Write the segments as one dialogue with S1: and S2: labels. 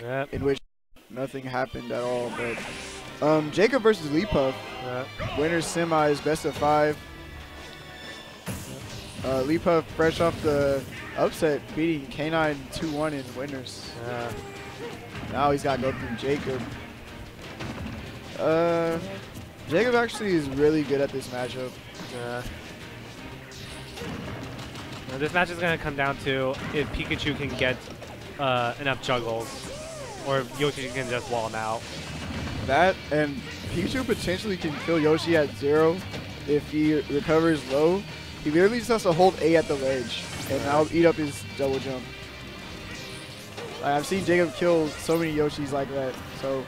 S1: Yep.
S2: in which nothing happened at all. But um, Jacob versus Leepuff,
S1: Yep.
S2: winners semis, best of five. Uh, Leepuff fresh off the upset, beating K9 2-1 in winners.
S1: Yeah.
S2: Now he's got to go through Jacob. Uh, Jacob actually is really good at this matchup.
S1: Yeah. Now, this match is going to come down to if Pikachu can get uh, enough juggles, or if Yoshi can just wall him out.
S2: That and Pikachu potentially can kill Yoshi at zero if he recovers low. He literally just has to hold A at the ledge and now eat up his double jump. I've seen Jacob kill so many Yoshis like that. So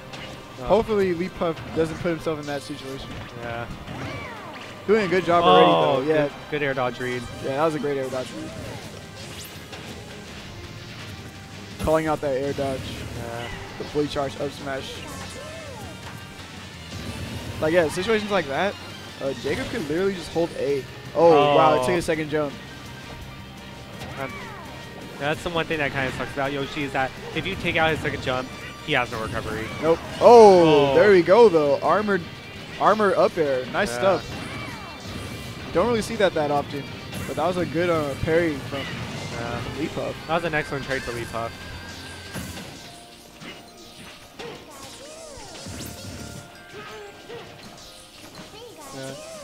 S1: Oh.
S2: hopefully Leepuff doesn't put himself in that situation.
S1: Yeah.
S2: Doing a good job
S1: Oh,
S2: already though. Oh, yeah,
S1: good, good air dodge read.
S2: yeah, that was a great air dodge. read. Calling out that air dodge.
S1: Yeah.
S2: the fully charged up smash. Like yeah, situations like that, uh, Jacob could literally just hold A. Oh, wow, it took
S1: Oh.
S2: a second jump.
S1: Um, that's the one thing that kind of sucks about Yoshi is that if you take out his second jump, he has no recovery.
S2: Nope. Oh,
S1: Oh.
S2: there we go though. Armored, armor up air. Nice
S1: Yeah.
S2: stuff. Don't really see that that often, but that was a good uh, parry from. Leepuff.
S1: That was an excellent trade for Lee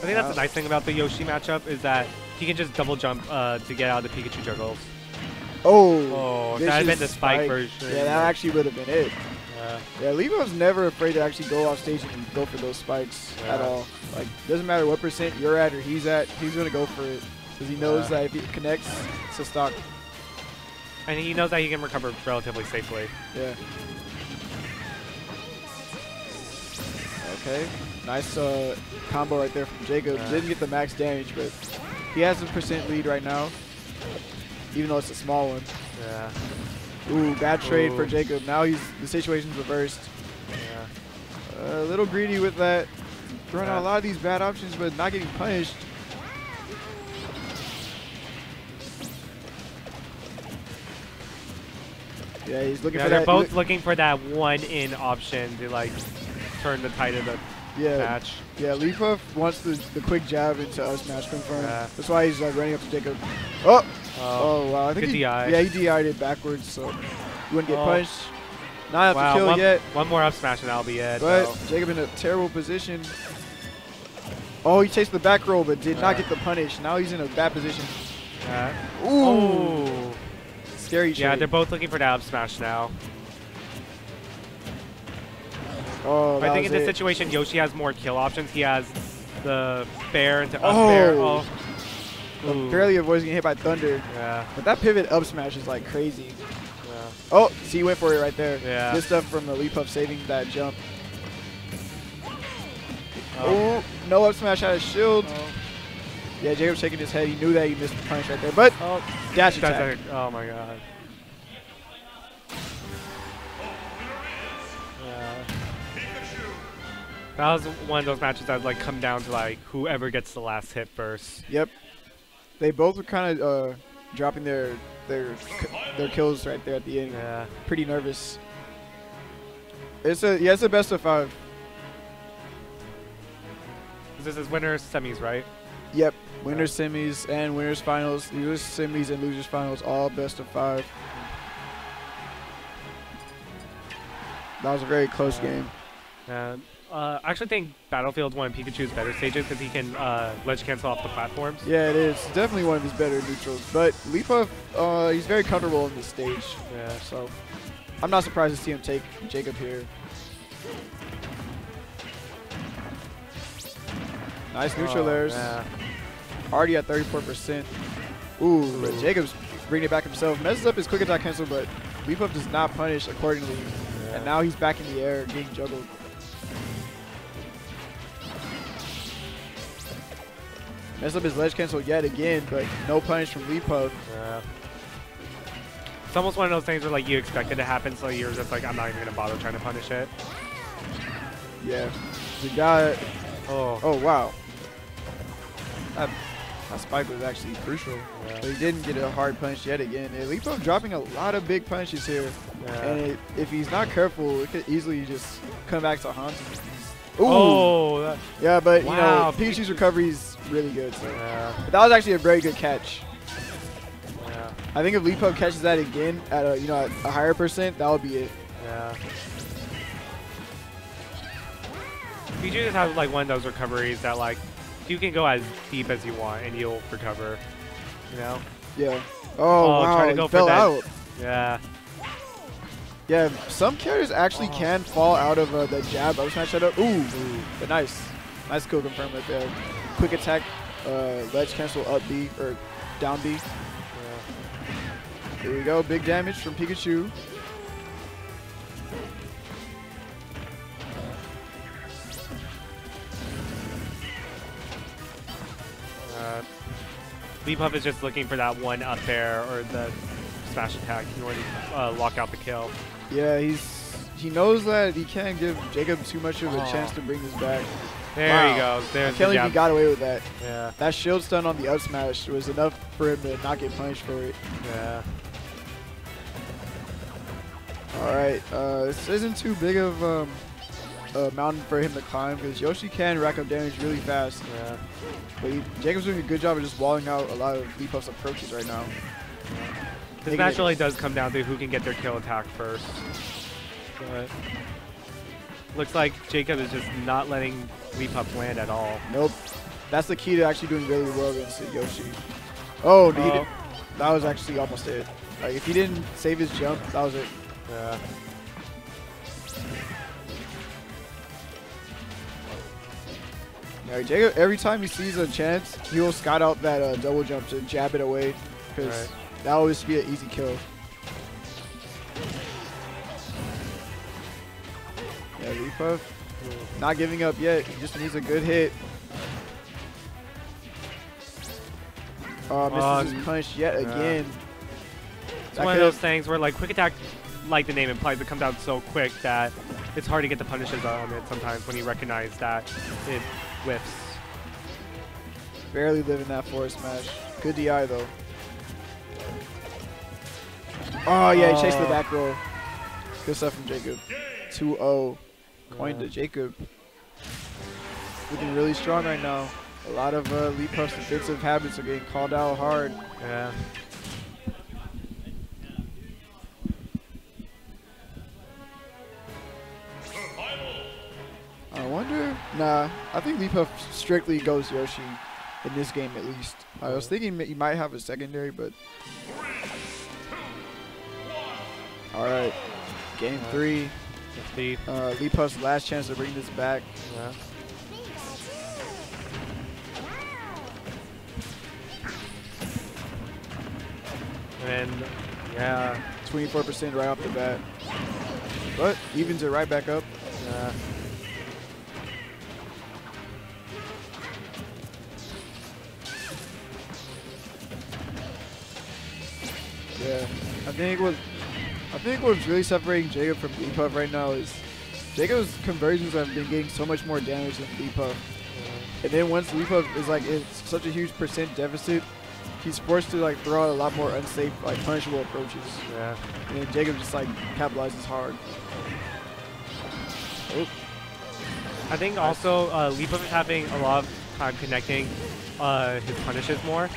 S1: think that's the nice thing about the Yoshi matchup is that he can just double jump uh, to get out of the Pikachu juggles.
S2: Oh,
S1: Oh, that had been the spike version.
S2: Yeah, that actually would have been it. Yeah, Leepuff's never afraid to actually go off stage and go for those spikes at all. Like, doesn't matter what percent you're at or he's at, he's gonna go for it because he knows
S1: Yeah.
S2: that if he connects, it's a stock.
S1: and he knows that he can recover relatively safely.
S2: Yeah. Okay. Nice uh, combo right there from Jacob.
S1: Yeah.
S2: Didn't get the max damage, but he has a percent lead right now, even though it's a small one.
S1: Yeah.
S2: Ooh, bad trade for Jacob. Now he's the situation's reversed.
S1: Yeah.
S2: a little greedy with that. Throwing out a lot of these bad options, but not getting punished. Yeah, he's looking
S1: Yeah,
S2: for
S1: they're
S2: that.
S1: both looking for that one in option to like turn the tide of the
S2: yeah,
S1: match.
S2: yeah. Leepuff wants the, the quick jab into us match confirm.
S1: Yeah.
S2: That's why he's like running up to Jacob. Oh,
S1: Oh,
S2: oh wow! I think he,
S1: DI.
S2: yeah, he DI'd it backwards, so he wouldn't get
S1: Oh.
S2: punished. Not have
S1: wow,
S2: to kill
S1: one,
S2: yet.
S1: one more up smash and that'll be it.
S2: But
S1: so.
S2: Jacob in a terrible position. Oh, he chased the back roll, but did not get the punish. Now he's in a bad position.
S1: Yeah.
S2: Ooh,
S1: Oh.
S2: scary
S1: Yeah,
S2: trade.
S1: they're both looking for that up smash now.
S2: Oh,
S1: I think in this
S2: it.
S1: situation, Yoshi has more kill options. He has the fair into up
S2: Oh.
S1: fair. Oh.
S2: Well, barely avoids getting hit by thunder.
S1: Yeah.
S2: But that pivot up smash is like crazy.
S1: Yeah.
S2: Oh, see, he went for it right there.
S1: Yeah.
S2: Good stuff from the Leepuff saving that jump.
S1: Oh.
S2: Oh, no up smash out of shield.
S1: Oh.
S2: Yeah, Jacob's shaking his head. He knew that he missed the punch right there. But
S1: Oh.
S2: dash attack.
S1: a- oh my god. That was one of those matches that like come down to like whoever gets the last hit first.
S2: Yep. They both were kind of uh, dropping their their their kills right there at the end.
S1: Yeah.
S2: Pretty nervous. It's a yeah, it's a best of five.
S1: This is winners semis, right?
S2: Yep. Winners semis and winners finals. Losers semis and losers finals all best of five. That was a very close
S1: Yeah.
S2: game.
S1: And uh, I actually think Battlefield's one of Pikachu's better stages because he can uh, ledge cancel off the platforms.
S2: Yeah, it is. It's definitely one of his better neutrals. But Leepuff, uh, he's very comfortable in this stage.
S1: Yeah.
S2: So I'm not surprised to see him take Jacob here. Nice neutral
S1: Oh,
S2: airs.
S1: yeah.
S2: Already at 34%. Ooh, but Jacob's bringing it back himself. Messes up his quick attack cancel, but Leepuff does not punish accordingly.
S1: Yeah.
S2: And now he's back in the air, getting juggled. Messed up his ledge cancel yet again, but no punish from Leepuff.
S1: Yeah. It's almost one of those things where like you expect it to happen, so you're just like, I'm not even gonna bother trying to punish it.
S2: Yeah. The guy.
S1: Oh.
S2: Oh, wow. That That spike was actually crucial.
S1: Yeah.
S2: But he didn't get a hard punch yet again. And dropping a lot of big punches here.
S1: Yeah.
S2: And it, if he's not careful, it could easily just come back to haunt him. Oh, Ooh.
S1: Oh, that,
S2: Yeah, but
S1: Wow.
S2: you know, Pikachu's recovery is really good. So.
S1: yeah,
S2: But that was actually a very good catch.
S1: yeah,
S2: I think if Leepuff catches that again at a you know at a higher percent, that would be it.
S1: yeah. Pikachu just has like one of those recoveries that like you can go as deep as you want and you'll recover. You know?
S2: Yeah. Oh,
S1: Oh,
S2: wow,
S1: try to go for
S2: fell
S1: that.
S2: out.
S1: Yeah.
S2: Yeah, some characters actually
S1: Oh.
S2: can fall out of uh, the jab up smash setup. Ooh, but nice. Nice kill confirmed right there. Quick attack, uh, ledge cancel up B, or down B.
S1: yeah.
S2: Here we go, big damage from Pikachu.
S1: Uh, Leepuff is just looking for that one up air or the smash attack in order to uh, lock out the kill.
S2: Yeah, he's he knows that he can't give Jacob too much of a
S1: Oh.
S2: chance to bring this back.
S1: There
S2: Wow.
S1: he goes.
S2: I can't believe he got away with that.
S1: Yeah,
S2: That shield stun on the up smash was enough for him to not get punished for it.
S1: yeah.
S2: All right, uh, this isn't too big of um, a mountain for him to climb because Yoshi can rack up damage really fast.
S1: Yeah.
S2: But he, Jacob's doing a good job of just walling out a lot of Leepuff's approaches right now.
S1: This match really does come down to who can get their kill attack first. But looks like Jacob is just not letting Leepuff land at all.
S2: Nope. That's the key to actually doing really well against Yoshi. Oh,
S1: Oh.
S2: that was actually almost it. Like if he didn't save his jump, that was it.
S1: Yeah.
S2: Yeah, Jacob, every time he sees a chance, he will scout out that uh, double jump to jab it away because
S1: Right.
S2: that will always be an easy kill. Leepuff not giving up yet. He just needs a good hit. Oh, misses
S1: Uh,
S2: his punch yet
S1: yeah.
S2: again.
S1: It's
S2: That
S1: one of those things where like quick attack, like the name implies, it comes out so quick that it's hard to get the punishes on it sometimes when you recognize that it whiffs.
S2: Barely living that forward smash. Good DI though. Oh yeah, he chased the
S1: Oh.
S2: back row. Good stuff from Jacob. 2-0. Coin
S1: Yeah.
S2: to Jacob. Looking really strong right now. A lot of uh, Leepuff's defensive habits are getting called out hard.
S1: Yeah.
S2: I wonder. Nah, I think Leepuff strictly goes Yoshi in this game at least. I was thinking that he might have a secondary, but. All right, game three.
S1: The
S2: Uh, Leepuff's last chance to bring this back.
S1: yeah. And yeah,
S2: 24% right off the bat. But evens it right back up.
S1: yeah.
S2: Yeah. I think what I think what's really separating Jacob from Leepuff right now is Jacob's conversions have been getting so much more damage than Leepuff. And then once Leepuff is like in such a huge percent deficit, he's forced to like throw out a lot more unsafe, like punishable approaches.
S1: Yeah.
S2: And then Jacob just like capitalizes hard. Oh,
S1: I think also uh, is having a lot of time connecting uh, his punishes more.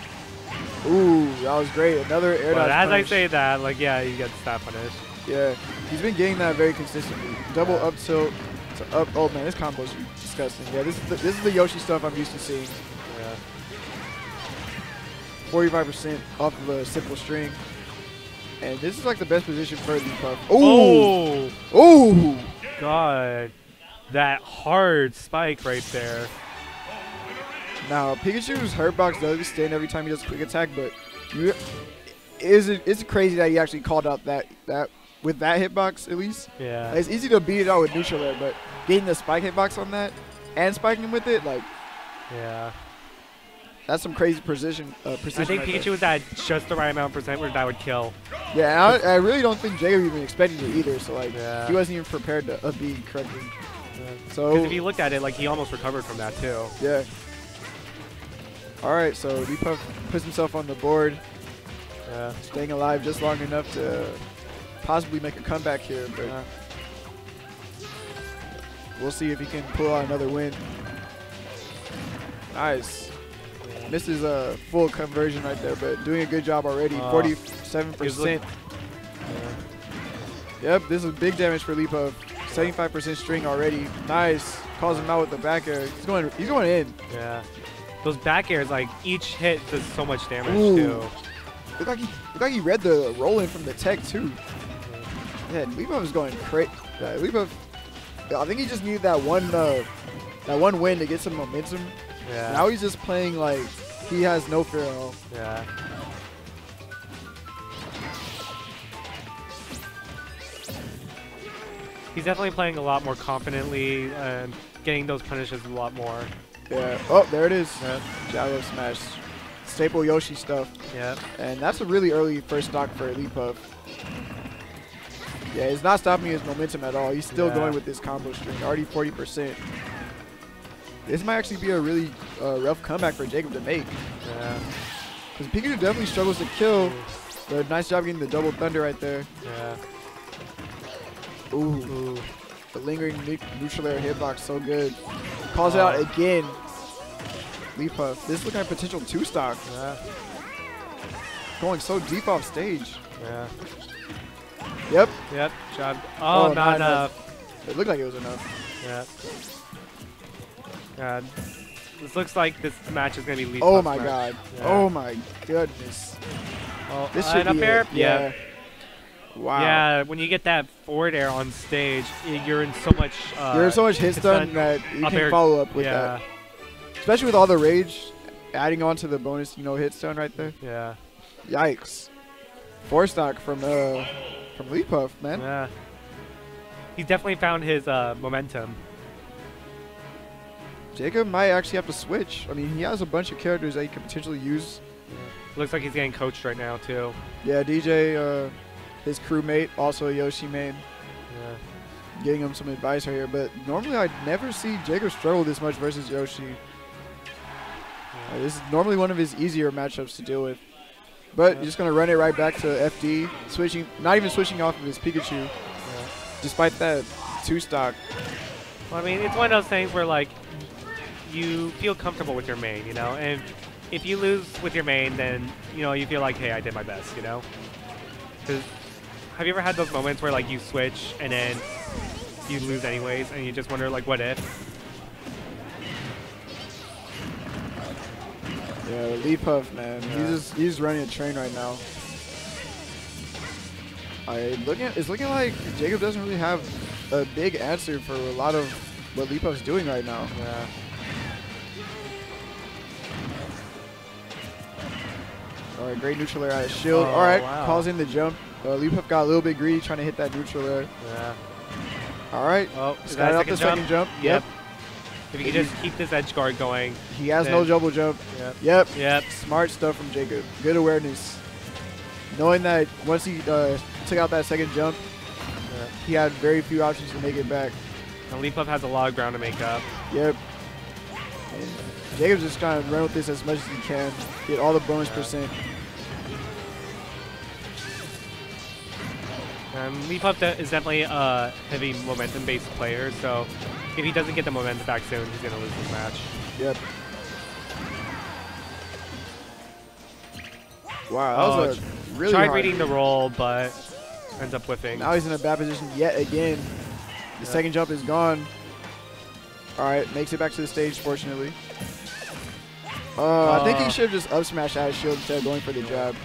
S2: ooh, that was great. Another air
S1: But
S2: dodge
S1: as I say that, like yeah, he gets that punish.
S2: Yeah, he's been getting that very consistently. Double up tilt to up. Oh man, this combo's disgusting. Yeah, this is the, this is the Yoshi stuff I'm used to seeing.
S1: Yeah.
S2: 45% off of a simple string. And this is like the best position for Lee Puff. Oh,
S1: Oh God, that hard spike right there.
S2: Now Pikachu's hurt box does extend every time he does a quick attack, but you is it it's crazy that he actually called out that that with that hitbox at least.
S1: Yeah.
S2: It's easy to beat it out with neutral air, but getting the spike hitbox on that and spiking him with it, like
S1: Yeah.
S2: that's some crazy precision. Uh, precision
S1: I think
S2: right there.
S1: Pikachu was at just the right amount of percent where that would kill.
S2: Yeah, I, I really don't think Jacob even expected it either. So like,
S1: Yeah.
S2: he wasn't even prepared to uh, be correctly.
S1: Because
S2: So
S1: if you looked at it, like he almost recovered from that too.
S2: yeah, All right, so Leepuff puts himself on the board,
S1: Yeah.
S2: staying alive just long enough to possibly make a comeback here, but we'll see if he can pull out another win. Nice. Misses a full conversion right there, but doing a good job already.
S1: Oh.
S2: 47%. Yep, this is big damage for Leepuff. 75% string already. Nice. Calls him out with the back air. He's going. He's going in.
S1: Yeah. Those back airs, like each hit does so much damage
S2: Ooh.
S1: too.
S2: Look like he look like he read the roll in from the tech too. Yeah, Leepuff is going crazy. Yeah, Leepuff. I think he just needed that one uh, that one win to get some momentum.
S1: Yeah.
S2: Now he's just playing like he has no fear at all.
S1: yeah. He's definitely playing a lot more confidently and getting those punishes a lot more.
S2: Yeah. Oh, there it is.
S1: Yep.
S2: Gyro smash. Staple Yoshi stuff.
S1: Yeah.
S2: And that's a really early first stock for Leepuff. Yeah, it's not stopping his momentum at all. He's still
S1: Yeah.
S2: going with this combo string, already 40%. This might actually be a really uh, rough comeback for Jacob to make.
S1: Yeah.
S2: Because Pikachu definitely struggles to kill, but nice job getting the double thunder right there.
S1: Yeah.
S2: Ooh,
S1: Ooh.
S2: the lingering neutral air hitbox, so good. Calls it out
S1: again.
S2: again. Leepuff, this is looking like potential two stock.
S1: Yeah.
S2: Going so deep off stage.
S1: Yeah.
S2: Yep,
S1: Yep. Job. Oh,
S2: Oh,
S1: not, enough.
S2: it looked like it was enough.
S1: Yeah. God. This looks like this match is gonna be lead.
S2: Oh my
S1: match.
S2: god.
S1: Yeah.
S2: Oh my goodness.
S1: Oh,
S2: This
S1: uh,
S2: should
S1: up
S2: be
S1: air.
S2: it.
S1: Yeah.
S2: Wow.
S1: Yeah. When you get that forward air on stage, you're in so much. Uh,
S2: in so much hit stun, that you can
S1: air-
S2: follow up with
S1: yeah.
S2: that. Especially with all the rage adding on to the bonus, you know, hit stun right there.
S1: Yeah.
S2: Yikes. Four stock from uh from Leepuff, man.
S1: Yeah. He's definitely found his uh, momentum.
S2: Jacob might actually have to switch. I mean, he has a bunch of characters that he could potentially use.
S1: Looks like he's getting coached right now too.
S2: Yeah, DJ, uh, his crewmate, also a Yoshi main,
S1: Yeah.
S2: getting him some advice right here. But normally I'd never see Jacob struggle this much versus Yoshi. Uh, this is normally one of his easier matchups to deal with. But
S1: Yeah.
S2: just going to run it right back to FD, switching, not even switching off of his Pikachu,
S1: yeah.
S2: despite that two stock.
S1: Well, I mean, it's one of those things where like you feel comfortable with your main, you know, and if you lose with your main, then you know you feel like, hey, I did my best, you know. Because have you ever had those moments where like you switch and then you lose anyways, and you just wonder like, what if?
S2: Yeah, Leepuff, man.
S1: Yeah.
S2: He's just he's running a train right now. I looking it's looking like Jacob doesn't really have a big answer for a lot of what Leepuff's doing right now.
S1: Yeah.
S2: All right, great neutral air out of shield.
S1: Oh,
S2: All right,
S1: wow.
S2: calls in the jump. Uh, Leepuff got a little bit greedy trying to hit that neutral air.
S1: Yeah.
S2: All right,
S1: Oh, is
S2: just
S1: that
S2: got out the
S1: second
S2: second jump.
S1: Yep. If you could just keep this edge guard going.
S2: He has no
S1: Then-
S2: double jump.
S1: Yep.
S2: Yep.
S1: Yep.
S2: Smart stuff from Jacob. Good awareness. Knowing that once he uh, took out that second jump,
S1: yep.
S2: he had very few options to make it back.
S1: And Leepuff has a lot of ground to make up.
S2: Yep. And Jacob's just trying to run with this as much as he can, get all the bonus
S1: Yeah.
S2: percent.
S1: Um, Leepuff is definitely a heavy momentum-based player, so if he doesn't get the momentum back soon, he's gonna lose this match.
S2: Yep. Wow, that was
S1: Oh,
S2: a really
S1: Tried
S2: hard
S1: reading the roll, but ends up whiffing.
S2: Now he's in a bad position yet again. The
S1: Yeah.
S2: second jump is gone. All right, makes it back to the stage, fortunately. Uh, I think he
S1: Uh.
S2: should have just up smash out of shield instead of going for the jab.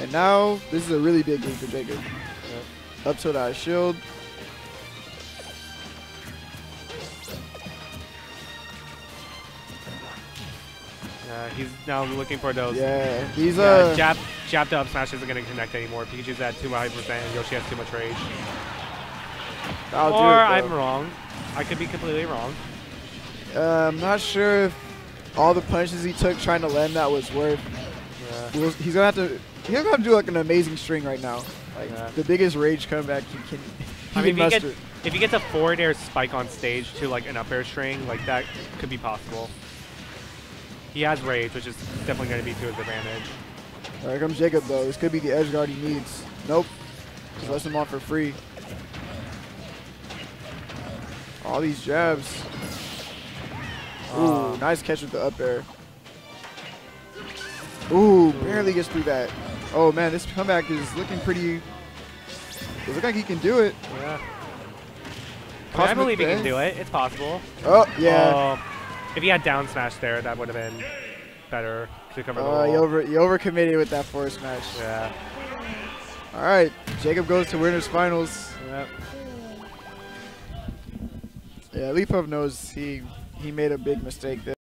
S2: And now, this is a really big game for Jacob. Up tilt out of shield.
S1: He's now looking for those.
S2: Yeah, he's
S1: Yeah,
S2: uh,
S1: jab, jab to up smash isn't going to connect anymore. Pikachu's at too high percent and Yoshi has too much rage.
S2: I'll do
S1: or
S2: it,
S1: I'm wrong. I could be completely wrong.
S2: Uh, I'm not sure if all the punches he took trying to land that was worth.
S1: Yeah.
S2: He's gonna have to. He's gonna have to do like an amazing string right now. Like
S1: Yeah.
S2: the biggest rage comeback he can. He
S1: I mean,
S2: can
S1: if you, get,
S2: muster.
S1: if you get the forward air spike on stage to like an up air string, like that could be possible. He has rage, which is definitely going to be to his advantage.
S2: All right, here comes Jacob though. This could be the edge guard he needs. Nope. Just lets him off for free. All these jabs. Ooh,
S1: Uh,
S2: nice catch with the up air. Ooh, barely gets through that. Oh man, this comeback is looking pretty. It looks like he can do it.
S1: yeah. I, mean, I
S2: Cosmic
S1: believe he can do it. It's possible.
S2: Oh yeah.
S1: Oh, if he had down smash there, that would have been better to cover the
S2: Oh, you
S1: wall.
S2: over you overcommitted with that force smash.
S1: Yeah.
S2: All right, Jacob goes to winners finals.
S1: Yep.
S2: Yeah, Leepuff knows he he made a big mistake there.